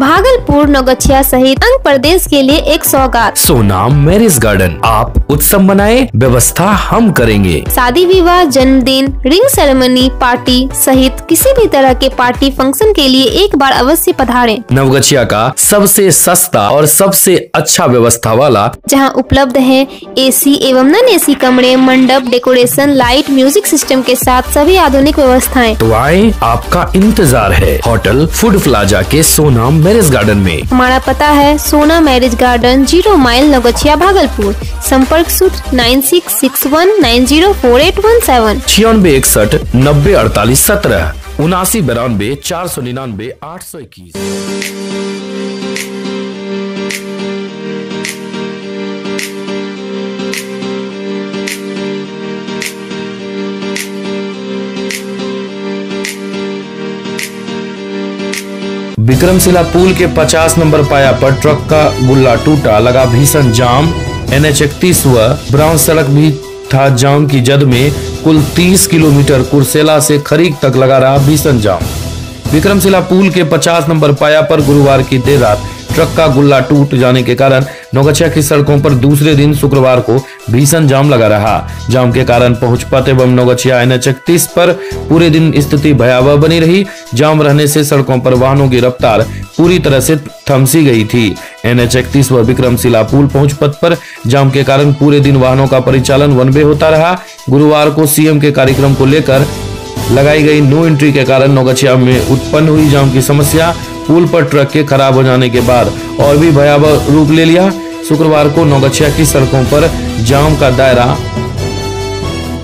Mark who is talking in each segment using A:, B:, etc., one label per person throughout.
A: भागलपुर नौगछिया सहित अंग प्रदेश के लिए एक सौगात
B: सोनाम मैरिज गार्डन। आप उत्सव मनाए व्यवस्था हम करेंगे।
A: शादी विवाह जन्मदिन रिंग सेरेमनी पार्टी सहित किसी भी तरह के पार्टी फ़ंक्शन के लिए एक बार अवश्य पधारे।
B: नवगछिया का सबसे सस्ता और सबसे अच्छा व्यवस्था वाला
A: जहाँ उपलब्ध है एसी एवं नॉन एसी कमरे मंडप डेकोरेशन लाइट म्यूज़िक सिस्टम के साथ सभी आधुनिक व्यवस्थाएँ।
B: तो आए आपका इंतज़ार है। होटल फ़ूड प्लाजा के सोनाम मैरिज गार्डन में।
A: हमारा पता है Sona marriage garden zero mile Naugachhia Bhagalpur. संपर्क सूत्र nine six six one nine zero four eight one seven.
B: छियानबे इकसठ नब्बे अड़तालीस सत्रह। उनासी बिरानबे चार सौ निन्यानबे आठ सौ इक्कीस। विक्रमशिला पुल के 50 नंबर पाया पर ट्रक का गुल्ला टूटा, लगा भीषण जाम। एन एच इकतीस व ब्राउन सड़क भी था जाम की जद में कुल 30 किलोमीटर कुरसेला से खरीक तक लगा रहा भीषण जाम। विक्रमशिला पुल के 50 नंबर पाया पर गुरुवार की देर रात ट्रक का गुल्ला टूट जाने के कारण नौगछिया की सड़कों पर दूसरे दिन शुक्रवार को भीषण जाम लगा रहा। जाम के कारण पहुँच पाते एवं नौगछिया एन एच इकतीस पर पूरे दिन स्थिति भयावह बनी रही। जाम रहने से सड़कों पर वाहनों की रफ्तार पूरी तरह से थमसी गई थी। एन एच इकतीस व विक्रमशिला पुल पहुँच पथ पर जाम के कारण पूरे दिन वाहनों का परिचालन वन वे होता रहा। गुरुवार को सीएम के कार्यक्रम को लेकर लगाई गई नो एंट्री के कारण नौगछिया में उत्पन्न हुई जाम की समस्या। पुल पर ट्रक के खराब हो जाने के बाद और भी भयावह रूप ले लिया। शुक्रवार को नौगछिया की सड़कों पर जाम का दायरा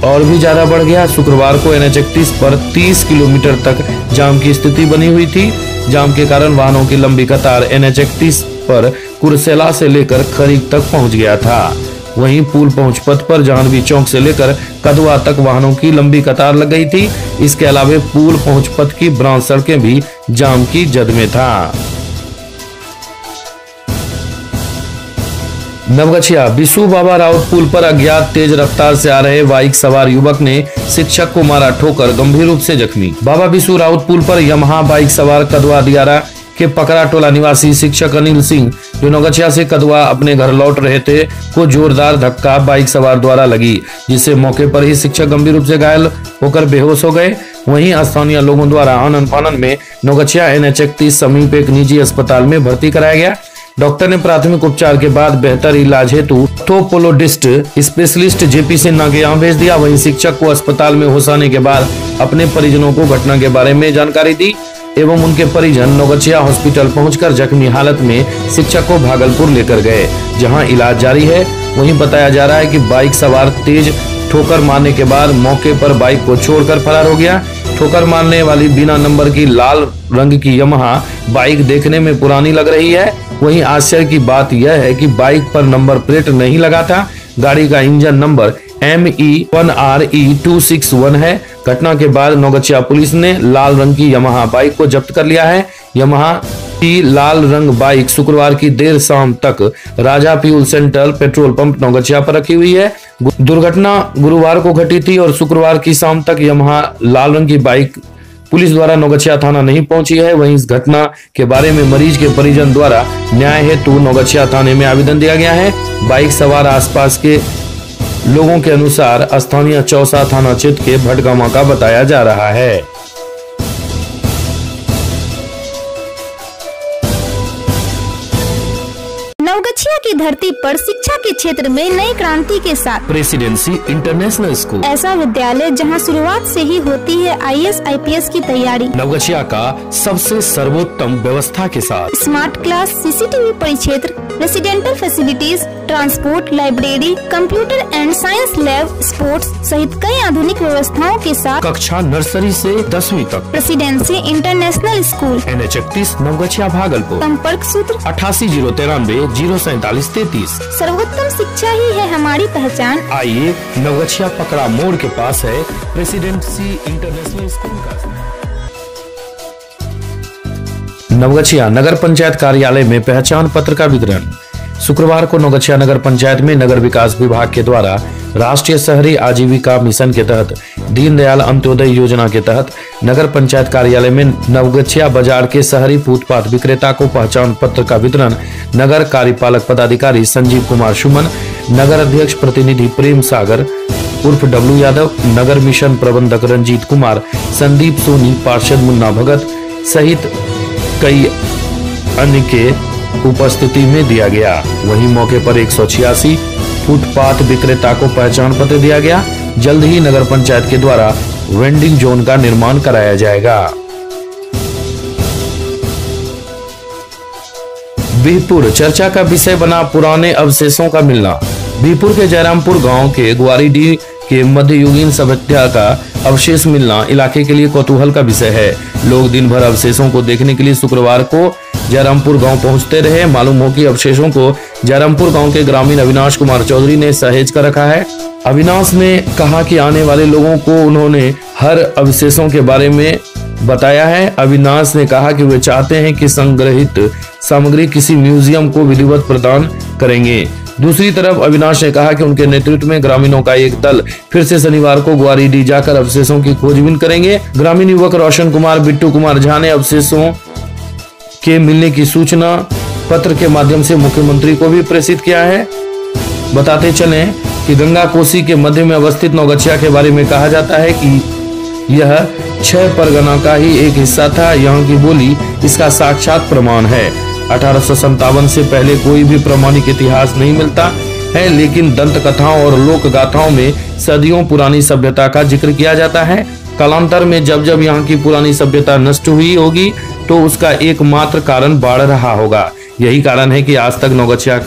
B: और भी ज़्यादा बढ़ गया। शुक्रवार को एनएच इकतीस पर 30 किलोमीटर तक जाम की स्थिति बनी हुई थी। जाम के कारण वाहनों की लंबी कतार एनएच इकतीस पर कुरसेला से लेकर खरीक तक पहुँच गया था। वहीं पुल पहुँच पथ पर जाह्नवी चौक से लेकर कदवा तक वाहनों की लंबी कतार लग गई थी। इसके अलावा पुल पहुँच पथ की ब्रांच सड़कें भी जाम की जद में था। नवगछिया बिशु बाबा राउत पुल पर अज्ञात तेज रफ्तार से आ रहे बाइक सवार युवक ने शिक्षक को मारा ठोकर, गंभीर रूप से जख्मी। बाबा बिशु राउत पुल पर यमहा बाइक सवार कदवा दियारा के पकड़ा टोला निवासी शिक्षक अनिल सिंह, जो नौगछिया से कदवा अपने घर लौट रहे थे, को जोरदार धक्का बाइक सवार द्वारा लगी, जिससे मौके पर ही शिक्षक गंभीर रूप से घायल होकर बेहोश हो गए। वहीं स्थानीय लोगों द्वारा आनंद फानन में नौगछिया एन एच समीप एक निजी अस्पताल में भर्ती कराया गया। डॉक्टर ने प्राथमिक उपचार के बाद बेहतर इलाज हेतु थोपोलोडिस्ट स्पेशलिस्ट जेपी से नागेया भेज दिया। वहीं शिक्षक को अस्पताल में होश आने के बाद अपने परिजनों को घटना के बारे में जानकारी दी एवं उनके परिजन नौगछिया हॉस्पिटल पहुंचकर जख्मी हालत में शिक्षक को भागलपुर लेकर गए, जहाँ इलाज जारी है। वहीं बताया जा रहा है कि बाइक सवार तेज ठोकर मारने के बाद मौके पर बाइक को छोड़कर फरार हो गया। ठोकर मारने वाली बिना नंबर की लाल रंग की यमहा बाइक देखने में पुरानी लग रही है। वहीं आश्चर्य की बात यह है कि बाइक पर नंबर प्लेट नहीं लगा था। गाड़ी का engine number M E one R E two six one है। घटना के बाद नौगछिया पुलिस ने लाल रंग की यमहा बाइक को जब्त कर लिया है। यमहा की लाल रंग बाइक शुक्रवार की देर शाम तक Raja fuel centre petrol pump Naugachhia पर रखी हुई है। दुर्घटना गुरुवार को घटी थी और शुक्रवार की शाम तक यमहा लाल रंग की बाइक पुलिस द्वारा नौगछिया थाना नहीं पहुँची है। वहीं इस घटना के बारे में मरीज़ के परिजन द्वारा न्याय हेतु नौगछिया थाने में आवेदन दिया गया है। बाइक सवार आसपास के लोगों के अनुसार स्थानीय चौसा थाना क्षेत्र के भटगामा का बताया जा रहा है।
A: की धरती पर शिक्षा के क्षेत्र में नई क्रांति के साथ।
B: प्रेसिडेंसी इंटरनेशनल स्कूल
A: ऐसा विद्यालय जहाँ शुरुआत से ही होती है आईएएस आईपीएस की तैयारी।
B: नवगछिया का सबसे सर्वोत्तम व्यवस्था के साथ।
A: स्मार्ट क्लास सीसीटीवी परिक्षेत्र residential facilities transport library computer and science lab sports सहित कई आधुनिक व्यवस्थाओं के साथ
B: कक्षा नर्सरी से दसवीं तक।
A: Presidency international school.
B: N H इकतीस नवगछिया भागलपुर।
A: संपर्क सूत्र
B: अठासी ज़ीरो तिरानवे ज़ीरो सैतालीस तैतीस।
A: सर्वोत्तम शिक्षा ही है हमारी पहचान।
B: आइए नवगछिया पकड़ा मोड़ के पास है प्रेसिडेंसी इंटरनेशनल स्कूल का। नवगछिया नगर पंचायत कार्यालय में पहचान पत्र का वितरण। शुक्रवार को नवगछिया नगर पंचायत में नगर विकास विभाग के द्वारा राष्ट्रीय शहरी आजीविका मिशन के तहत दीनदयाल अंत्योदय योजना के तहत नगर पंचायत कार्यालय में नवगछिया बाज़ार के शहरी फुटपाथ विक्रेता को पहचान पत्र का वितरण नगर कार्यपालक पदाधिकारी संजीव कुमार सुमन, नगर अध्यक्ष प्रतिनिधि प्रेम सागर, उर्फ़ डब्लू यादव, नगर मिशन प्रबंधक रंजीत कुमार, संदीप सोनी, पार्षद मुन्ना भगत सहित कई अन्य के उपस्थिति में दिया गया। वहीं मौके पर एक सौ छियासी फुटपाथ विक्रेता को पहचान पत्र दिया गया। जल्द ही नगर पंचायत के द्वारा वेंडिंग जोन का निर्माण कराया जाएगा। बीहपुर, चर्चा का विषय बना पुराने अवशेषों का मिलना। बीहपुर के जयरामपुर गाँव के ग्वारीडी के मध्ययुगीन सभ्यता का अवशेष मिलना इलाके के लिए कौतूहल का विषय है। लोग दिन भर अवशेषों को देखने के लिए शुक्रवार को जयरामपुर गाँव पहुँचते रहे। मालूम हो कि अवशेषों को जयरामपुर गाँव के ग्रामीण अविनाश कुमार चौधरी ने सहेज कर रखा है। अविनाश ने कहा कि आने वाले लोगों को उन्होंने हर अवशेषों के बारे में बताया है। अविनाश ने कहा कि वे चाहते हैं कि संग्रहित सामग्री किसी म्यूज़ियम को विधिवत प्रदान करेंगे। दूसरी तरफ़, अविनाश ने कहा कि उनके नेतृत्व में ग्रामीणों का एक दल फिर से शनिवार को ग्वारीडी जाकर अवशेषों की खोजबीन करेंगे। ग्रामीण युवक रोशन कुमार, बिट्टू कुमार झा ने अवशेषों के मिलने की सूचना पत्र के माध्यम से मुख्यमंत्री को भी प्रेषित किया है। बताते चले कि गंगा कोसी के मध्य में अवस्थित नौगछिया के बारे में कहा जाता है कि यह छह परगना का ही एक हिस्सा था। यहाँ की बोली इसका साक्षात प्रमाण है। अठारह से पहले कोई भी प्रमाणिक इतिहास नहीं मिलता है, लेकिन दंत कथाओं और लोक गाथाओं में सदियों पुरानी सभ्यता का ज़िक्र किया जाता है। कालांतर में जब जब यहाँ की पुरानी सभ्यता नष्ट हुई होगी तो उसका एकमात्र कारण बढ़ रहा होगा। यही कारण है कि आज तक नौगछिया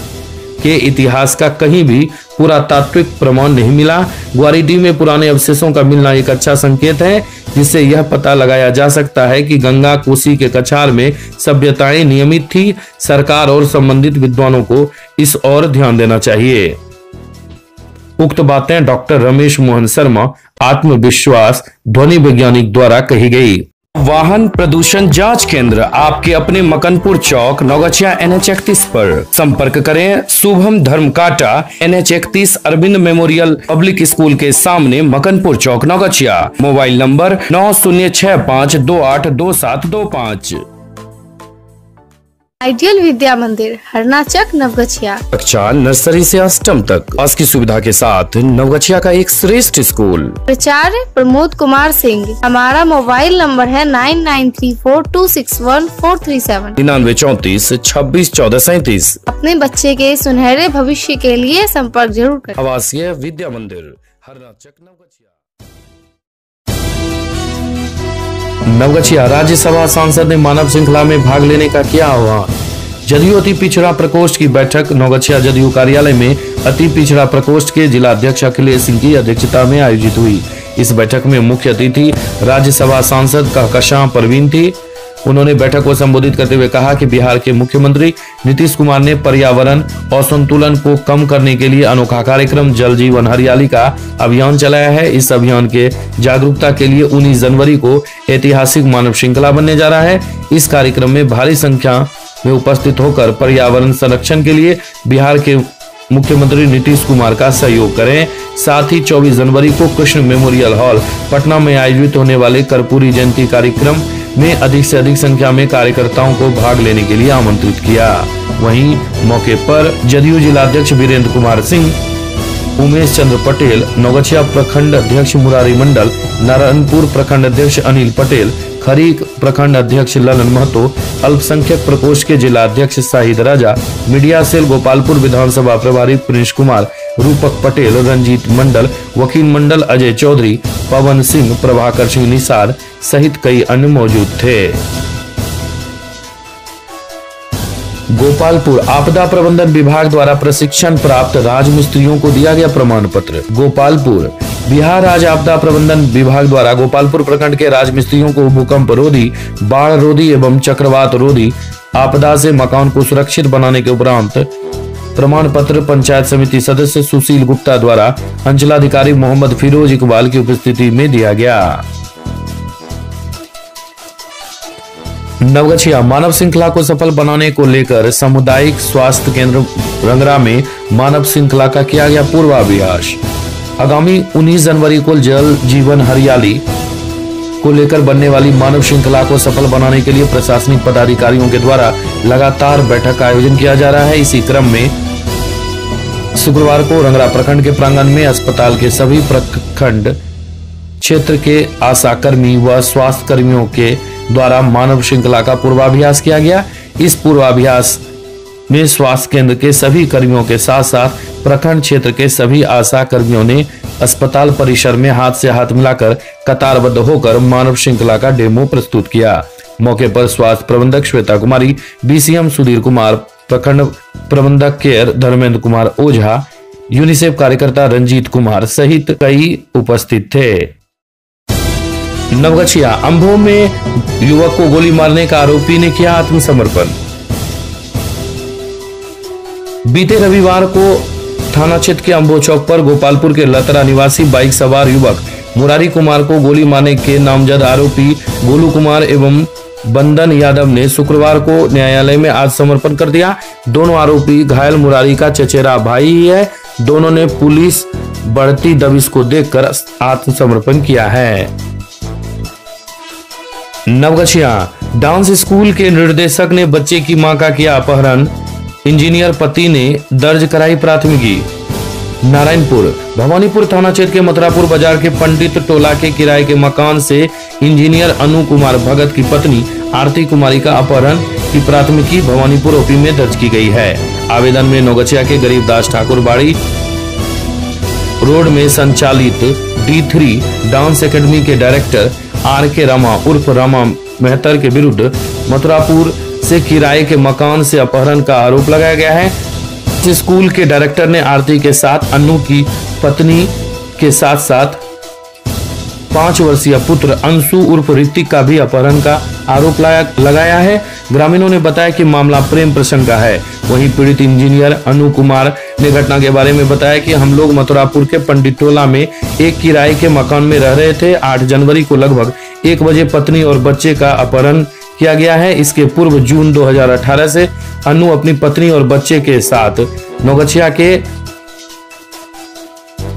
B: के इतिहास का कहीं भी पुरातात्विक प्रमाण नहीं मिला। ग्वारीडी में पुराने अवशेषों का मिलना एक अच्छा संकेत है, जिससे यह पता लगाया जा सकता है कि गंगा कोसी के कछार में सभ्यताएँ नियमित थी। सरकार और संबंधित विद्वानों को इस ओर ध्यान देना चाहिए। उक्त बातें डॉक्टर रमेश मोहन शर्मा आत्मविश्वास ध्वनि वैज्ञानिक द्वारा कही गई। वाहन प्रदूषण जाँच केंद्र आपके अपने मकनपुर चौक, नौगछिया एन एच इकतीस पर। संपर्क करें शुभम धर्म काटा एन एच इकतीस अरविंद मेमोरियल पब्लिक स्कूल के सामने मकनपुर चौक, नौगछिया। मोबाइल नंबर नौ शून्य छह पाँच दो आठ दो सात दो पाँच।
C: आइडियल विद्या मंदिर हरनाचक नवगछिया।
B: कक्षा नर्सरी से अष्टम तक। पास की सुविधा के साथ नवगछिया का एक श्रेष्ठ स्कूल।
C: प्रचार्य प्रमोद कुमार सिंह हमारा मोबाइल नंबर है nine nine three four two six one four three seven.
B: निन्यानवे चौतीस छब्बीस चौदह सैतीस।
C: अपने बच्चे के सुनहरे भविष्य के लिए संपर्क ज़रूर करें।
B: आवासीय विद्या मंदिर हरनाचक नवगछिया। नवगछिया राज्यसभा सांसद ने मानव श्रृंखला में भाग लेने का किया आह्वान। जदयू अति पिछड़ा प्रकोष्ठ की बैठक नवगछिया जदयू कार्यालय में अति पिछड़ा प्रकोष्ठ के जिला अध्यक्ष अखिलेश सिंह की अध्यक्षता में आयोजित हुई। इस बैठक में मुख्य अतिथि राज्यसभा सांसद कहकशां परवीन थी। उन्होंने बैठक को संबोधित करते हुए कहा कि बिहार के मुख्यमंत्री नीतीश कुमार ने पर्यावरण असंतुलन को कम करने के लिए अनोखा कार्यक्रम जल जीवन हरियाली का अभियान चलाया है। इस अभियान के जागरूकता के लिए उन्नीस जनवरी को ऐतिहासिक मानव श्रृंखला बनने जा रहा है। इस कार्यक्रम में भारी संख्या में उपस्थित होकर पर्यावरण संरक्षण के लिए बिहार के मुख्यमंत्री नीतीश कुमार का सहयोग करें। साथ ही 24 जनवरी को कृष्ण मेमोरियल हॉल, पटना में आयोजित होने वाले कर्पूरी जयंती कार्यक्रम में अधिक से अधिक संख्या में कार्यकर्ताओं को भाग लेने के लिए आमंत्रित किया। वहीं मौके पर जदयू जिलाध्यक्ष वीरेंद्र कुमार सिंह, उमेश चंद्र पटेल नौगछिया प्रखंड अध्यक्ष मुरारी मंडल, नारायणपुर प्रखंड अध्यक्ष अनिल पटेल, खरीक प्रखंड अध्यक्ष ललन महतो, अल्पसंख्यक प्रकोष्ठ के जिला अध्यक्ष शाहिद राजा, मीडिया सेल गोपालपुर विधानसभा प्रभारी प्रिंस कुमार, रूपक पटेल, रंजीत मंडल, वकील मंडल अजय चौधरी पवन सिंह, प्रभाकर सिंह निसार सहित कई अन्य मौजूद थे। गोपालपुर आपदा प्रबंधन विभाग द्वारा प्रशिक्षण प्राप्त राजमिस्त्रियों को दिया गया प्रमाण पत्र। गोपालपुर, बिहार राज्य आपदा प्रबंधन विभाग द्वारा गोपालपुर प्रखंड के राजमिस्त्रियों को भूकंप रोधी, बाढ़ रोधी एवं चक्रवात रोधी आपदा से मकान को सुरक्षित बनाने के उपरांत प्रमाण पत्र पंचायत समिति सदस्य सुशील गुप्ता द्वारा अंचलाधिकारी मोहम्मद फिरोज इकबाल की उपस्थिति में दिया गया। नवगछिया, मानव श्रृंखला को सफल बनाने को लेकर सामुदायिक स्वास्थ्य केंद्र रंगरा में मानव श्रृंखला का किया गया पूर्वाभ्यास। आगामी 19 जनवरी को जल जीवन हरियाली को लेकर बनने वाली मानव श्रृंखला को सफल बनाने के लिए प्रशासनिक पदाधिकारियों के द्वारा लगातार बैठक का आयोजन किया जा रहा है। इसी क्रम में शुक्रवार को रंगरा प्रखंड के प्रांगण में अस्पताल के सभी प्रखंड क्षेत्र के आशा कर्मी व स्वास्थ्य कर्मियों के द्वारा मानव श्रृंखला का पूर्वाभ्यास किया गया। इस पूर्वाभ्यास में स्वास्थ्य केंद्र के सभी कर्मियों के साथ साथ प्रखंड क्षेत्र के सभी आशा कर्मियों ने अस्पताल परिसर में हाथ से हाथ मिलाकर कतारबद्ध होकर मानव श्रृंखला का डेमो प्रस्तुत किया। मौके पर स्वास्थ्य प्रबंधक श्वेता कुमारी, बीसीएम सुधीर कुमार प्रखंड प्रबंधक केयर धर्मेंद्र कुमार ओझा यूनिसेफ कार्यकर्ता रंजीत कुमार सहित कई उपस्थित थे। नवगछिया, अंभो में युवक को गोली मारने का आरोपी ने किया आत्मसमर्पण। बीते रविवार को थाना क्षेत्र के अंबो चौक पर गोपालपुर के लतरा निवासी बाइक सवार युवक मुरारी कुमार को गोली मारने के नामजद आरोपी गोलू कुमार एवं बंदन यादव ने शुक्रवार को न्यायालय में आज समर्पण कर दिया। दोनों आरोपी घायल मुरारी का चचेरा भाई ही है। दोनों ने पुलिस बढ़ती दबिश को देखकर आत्मसमर्पण किया है। नवगछिया, डांस स्कूल के निर्देशक ने बच्चे की माँ का किया अपहरण। इंजीनियर पति ने दर्ज कराई प्राथमिकी। नारायणपुर, भवानीपुर थाना क्षेत्र के मथुरापुर बाज़ार के पंडित टोला के किराए के मकान से इंजीनियर अनु कुमार भगत की पत्नी आरती कुमारी का अपहरण की प्राथमिकी भवानीपुर ओपी में दर्ज की गई है। आवेदन में नौगछिया के गरीबदास ठाकुर बाड़ी रोड में संचालित डी थ्री डांस एकेडमी के director R K Rama उर्फ़ Rama मेहतर के विरुद्ध मथुरापुर से किराए के मकान से अपहरण का आरोप लगाया गया है स्कूल के डायरेक्टर ने आरती के साथ अन्नू की पत्नी के साथ साथ पाँच वर्षीय पुत्र अंशु उर्फ़ ऋतिक का भी अपहरण का आरोप लगाया है। ग्रामीणों ने बताया कि मामला प्रेम प्रसंग का है। वहीं पीड़ित इंजीनियर अनु कुमार ने घटना के बारे में बताया कि हम लोग मथुरापुर के पंडित टोला में एक किराए के मकान में रह रहे थे। 8 जनवरी को लगभग एक बजे पत्नी और बच्चे का अपहरण किया गया है। इसके पूर्व जून 2018 से अनु अपनी पत्नी और बच्चे के साथ नौगछिया के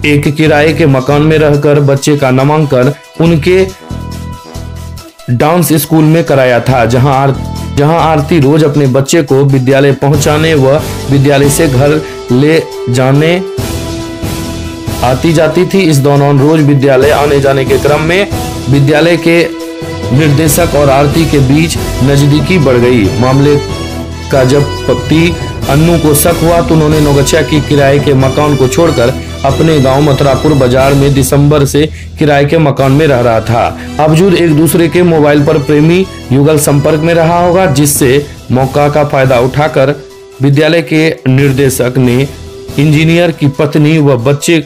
B: एक किराए के मकान में रहकर बच्चे का नामांकन उनके डांस स्कूल में कराया था जहाँ आर, जहाँ आरती रोज अपने बच्चे को विद्यालय पहुँचाने व विद्यालय से घर ले जाने आती जाती थी। इस दौरान रोज विद्यालय आने जाने के क्रम में विद्यालय के निर्देशक और आरती के बीच नजदीकी बढ़ गई। मामले का जब पति अन्नू को शक हुआ तो उन्होंने नौगछिया की किराए के मकान को छोड़कर अपने गाँव मथुरापुर बाज़ार में दिसंबर से किराए के मकान में रह रहा था। बावजूद एक दूसरे के मोबाइल पर प्रेमी युगल संपर्क में रहा होगा, जिससे मौका का फ़ायदा उठाकर विद्यालय के निर्देशक ने इंजीनियर की पत्नी व बच्चे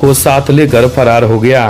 B: को साथ लेकर फरार हो गया।